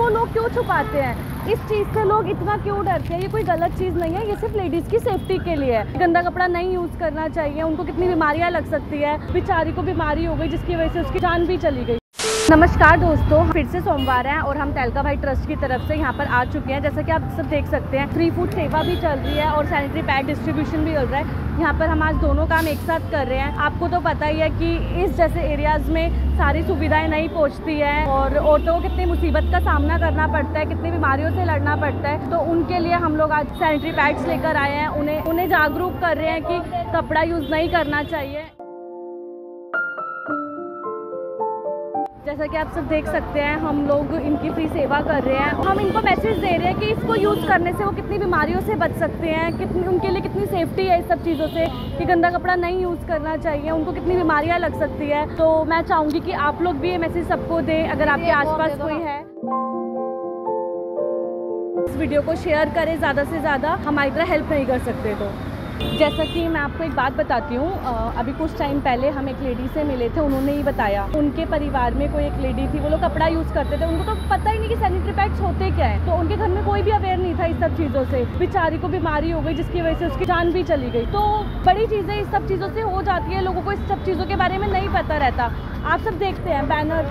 को लोग क्यों छुपाते हैं? इस चीज़ से लोग इतना क्यों डरते हैं? ये कोई गलत चीज़ नहीं है, ये सिर्फ़ लेडीज़ की सेफ्टी के लिए है। गंदा कपड़ा नहीं यूज़ करना चाहिए, उनको कितनी बीमारियाँ लग सकती है? बेचारी को बीमारी हो गई जिसकी वजह से उसकी जान भी चली गई। नमस्कार दोस्तों फिर से सोमवार है और हम तेलका भाई ट्रस्ट की तरफ़ से यहाँ पर आ चुके हैं। जैसा कि आप सब देख सकते हैं फ्री फ़ूड सेवा भी चल रही है और सैनिटरी पैड डिस्ट्रीब्यूशन भी चल रहा है। यहाँ पर हम आज दोनों काम एक साथ कर रहे हैं। आपको तो पता ही है कि इस जैसे एरियाज़ में सारी सुविधाएँ नहीं पहुँचती हैं और औरतों को कितनी मुसीबत का सामना करना पड़ता है, कितनी बीमारियों से लड़ना पड़ता है। तो उनके लिए हम लोग आज सैनिटरी पैड्स लेकर आए हैं। उन्हें उन्हें जागरूक कर रहे हैं कि कपड़ा यूज़ नहीं करना चाहिए। जैसा कि आप सब देख सकते हैं हम लोग इनकी फ्री सेवा कर रहे हैं। हम इनको मैसेज दे रहे हैं कि इसको यूज़ करने से वो कितनी बीमारियों से बच सकते हैं कितनी उनके लिए कितनी सेफ्टी है इस सब चीज़ों से कि गंदा कपड़ा नहीं यूज़ करना चाहिए उनको कितनी बीमारियाँ लग सकती है। तो मैं चाहूँगी कि आप लोग भी ये मैसेज सबको दें अगर आपके आसपास कोई है। इस वीडियो को शेयर करें ज़्यादा से ज़्यादा हमारी तरह हेल्प नहीं कर सकते तो। जैसा कि मैं आपको एक बात बताती हूँ अभी कुछ टाइम पहले हम एक लेडी से मिले थे, उन्होंने ही बताया। उनके परिवार में कोई एक लेडी थी, वो लोग कपड़ा यूज़ करते थे, उनको तो पता ही नहीं कि सैनिटरी पैड्स होते क्या है। तो उनके घर में कोई भी अवेयर नहीं था इस सब चीज़ों से। बेचारी को बीमारी हो गई, जिसकी वजह से उसकी जान भी चली गई। तो बड़ी चीज़ें इस सब चीज़ों से हो जाती है, लोगों को इस सब चीज़ों के बारे में नहीं पता रहता। आप सब देखते हैं बैनर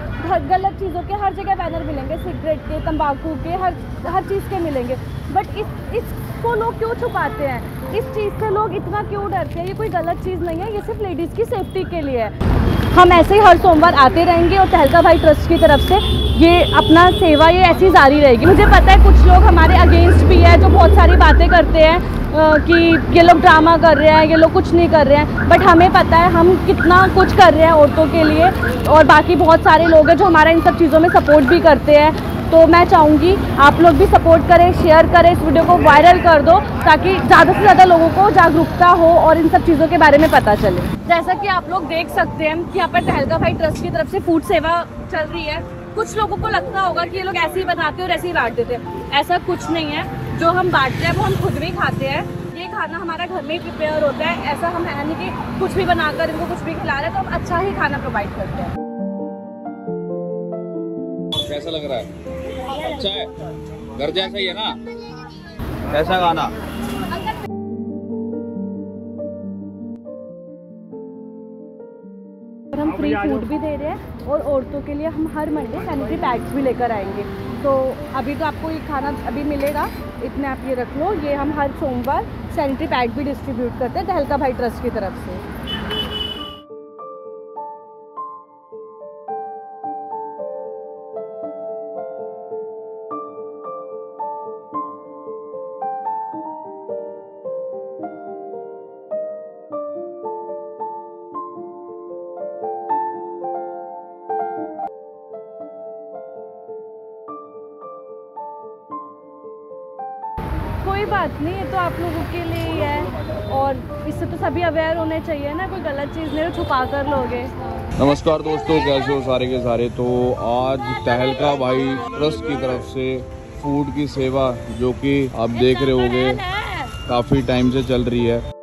गलत चीज़ों के, हर जगह बैनर मिलेंगे सिगरेट के, तंबाकू के, हर हर चीज़ के मिलेंगे। बट इस, इसको लोग क्यों छुपाते हैं? इस चीज़ से लोग इतना क्यों डरते हैं? ये कोई गलत चीज़ नहीं है, ये सिर्फ़ लेडीज़ की सेफ्टी के लिए है। हम ऐसे ही हर सोमवार आते रहेंगे और तहलका भाई ट्रस्ट की तरफ़ से ये अपना सेवा, ये ऐसी जारी रहेगी। मुझे पता है कुछ लोग हमारे अगेंस्ट भी है, जो बहुत सारी बातें करते हैं। कि ये लोग ड्रामा कर रहे हैं, ये लोग कुछ नहीं कर रहे हैं। बट हमें पता है, हम कितना कुछ कर रहे हैं औरतों के लिए। और बाकी बहुत सारे लोग हैं जो हमारा इन सब चीज़ों में सपोर्ट भी करते हैं। तो मैं चाहूँगी आप लोग भी सपोर्ट करें शेयर करें इस वीडियो को वायरल कर दो, ताकि ज़्यादा से ज़्यादा लोगों को जागरूकता हो और इन सब चीज़ों के बारे में पता चले। जैसा कि आप लोग देख सकते हैं, कि यहाँ पर तहलका भाई ट्रस्ट की तरफ़ से फ़ूड सेवा चल रही है। कुछ लोगों को लगता होगा कि ये लोग ऐसे ही बनाते हैं और ऐसे ही बांट देते हैं। ऐसा कुछ नहीं है। जो हम बांटते हैं वो हम खुद भी खाते हैं। ये खाना हमारा घर में ही प्रिपेयर होता है। ऐसा हम है नहीं कि कुछ भी बनाकर इनको कुछ भी खिला रहे हैं तो हम अच्छा ही खाना प्रोवाइड करते हैं। कैसा लग रहा है? अच्छा है? घर जैसा ही है ना? कैसा गाना फ्री फ़ूड भी दे रहे हैं और औरतों के लिए हम हर मंडे सैनिटरी पैड्स भी लेकर आएँगे। तो अभी तो आपको ये खाना अभी मिलेगा इतने आप ये रख लो। ये हम हर सोमवार सैनिटरी पैड भी डिस्ट्रीब्यूट करते हैं तहलका भाई ट्रस्ट की तरफ़ से। कोई बात नहीं ये तो आप लोगों के लिए ही है। और इससे तो सभी अवेयर होने चाहिए ना कोई गलत चीज़ नहीं छुपा कर लोगे। नमस्कार दोस्तों कैसे हो सारे के सारे? तो आज तहलका भाई ट्रस्ट की तरफ़ से फ़ूड की सेवा जो कि आप देख रहे होंगे काफ़ी टाइम से चल रही है।